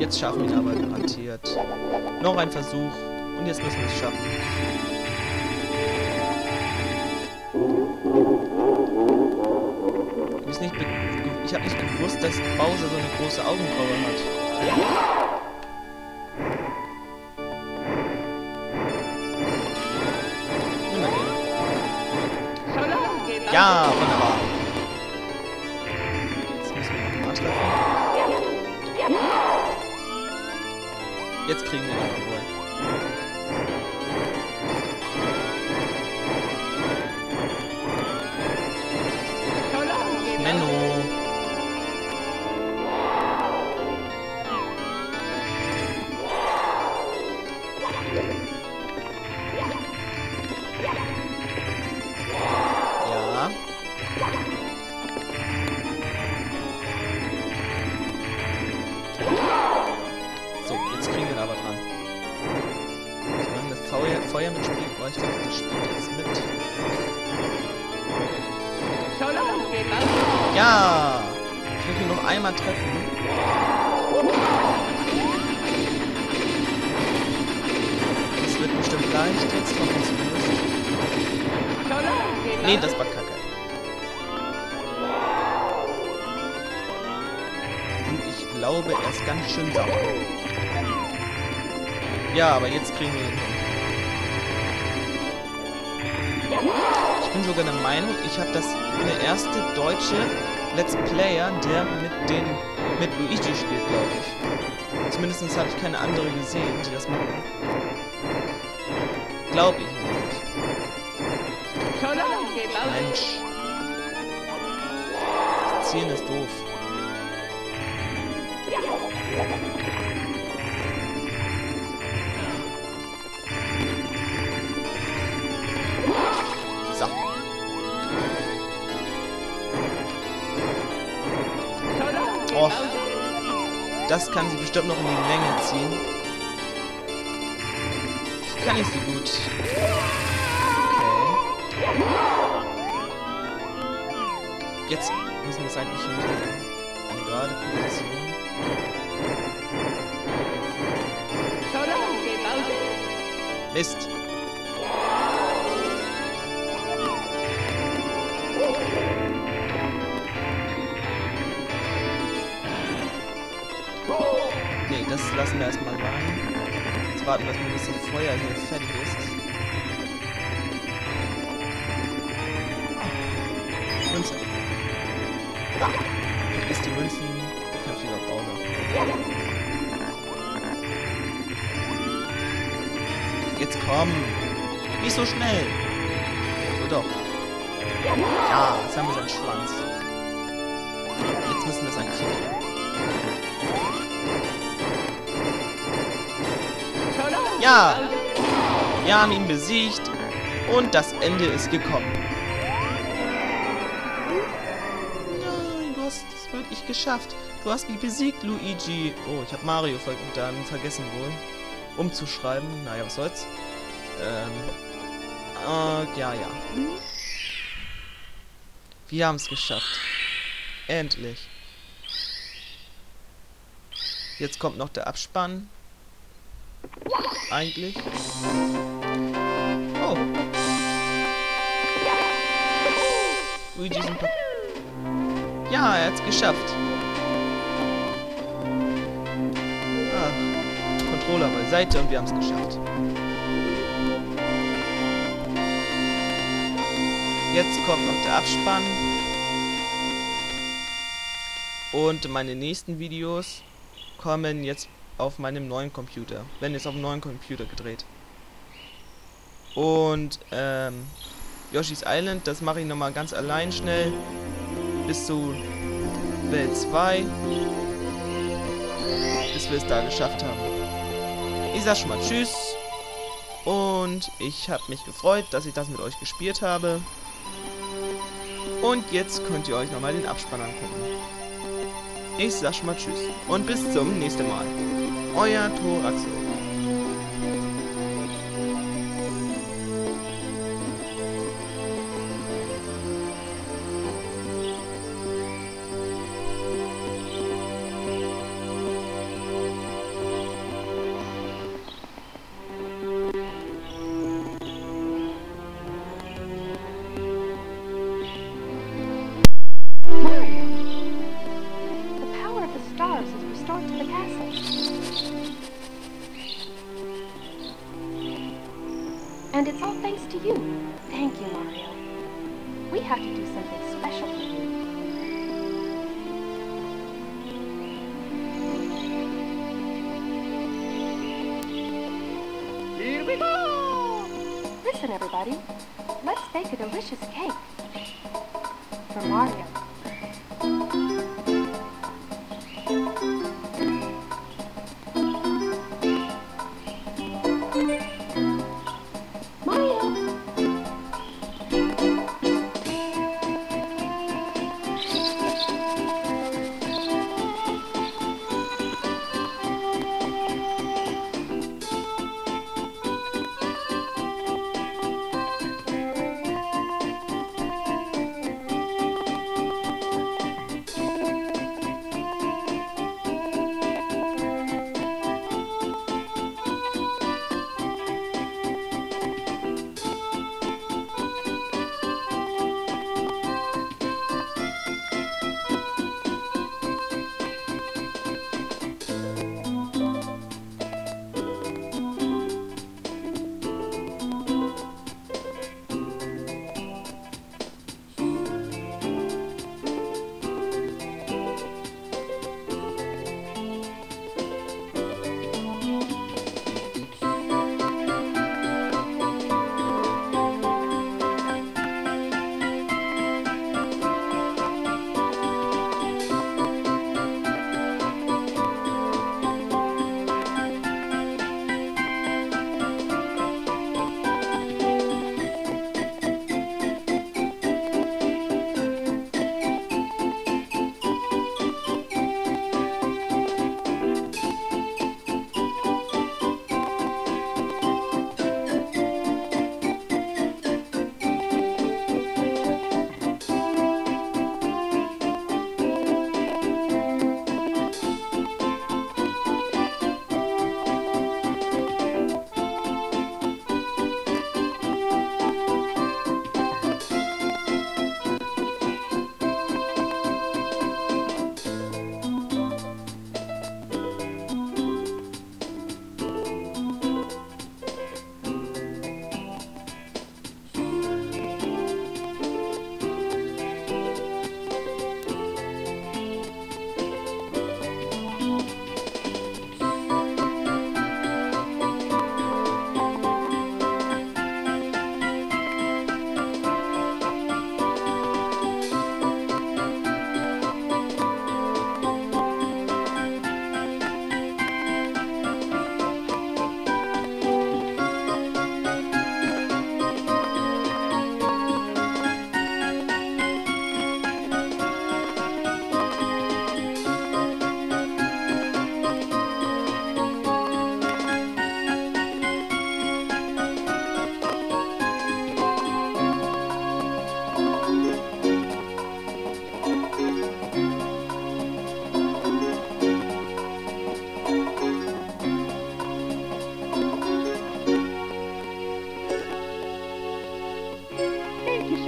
Jetzt schaffen wir ihn aber garantiert. Noch ein Versuch. Und jetzt müssen wir es schaffen. Ich, nicht ich habe nicht gewusst, dass Bowser so eine große Augenbraue hat. Ja, wunderbar. Jetzt kriegen wir ihn wohl. Menno. Ja! Ich will ihn noch einmal treffen. Das wird bestimmt leicht jetzt von uns zumindest. Nee, das war kacke. Und ich glaube, er ist ganz schön sauer. Ja, aber jetzt kriegen wir ihn hin. Ich bin sogar der Meinung, ich habe das der erste deutsche Let's Player, der mit den mit Luigi spielt, glaube ich. Zumindest habe ich keine andere gesehen, die das machen. Glaube ich nicht. Mensch. Das Zielen ist doof. Das kann sie bestimmt noch in die Länge ziehen. Das kann ich so gut. Okay. Jetzt müssen wir es eigentlich hinkriegen. Eine gerade Position. Mist. Lassen wir erstmal rein. Jetzt warten wir bis das Feuer hier fertig ist. Münze. Vergiss die Münzen. Bekämpft lieber Bauer. Jetzt komm. Nicht so schnell. So doch. Ja, jetzt haben wir seinen Schwanz. Jetzt müssen wir es eigentlich Ja, wir haben ihn besiegt und das Ende ist gekommen. Nein, du hast es wirklich geschafft. Du hast mich besiegt, Luigi. Oh, ich habe Mario dann vergessen wohl. Umzuschreiben. Naja, was soll's. Ähm. Äh, ja, ja. Wir haben es geschafft. Endlich. Jetzt kommt noch der Abspann eigentlich. Oh. Luigi sind Ja, er hat's geschafft. Ah, Controller beiseite und wir haben es geschafft. Jetzt kommt noch der Abspann. Und meine nächsten Videos kommen jetzt auf meinem neuen Computer. Wenn jetzt auf dem neuen Computer gedreht. Und ähm, Yoshi's Island, das mache ich nochmal ganz allein schnell. Bis zu Welt 2. Bis wir es da geschafft haben. Ich sag schon mal Tschüss. Und ich habe mich gefreut, dass ich das mit euch gespielt habe. Und jetzt könnt ihr euch nochmal den Abspann angucken. Ich sag schon mal Tschüss. Und bis zum nächsten Mal. euer Thorax oben. stars is restored to the castle. And it's all thanks to you. Thank you, Mario. We have to do something special for you. Here we go! Listen, everybody. Let's bake a delicious cake. For Mario.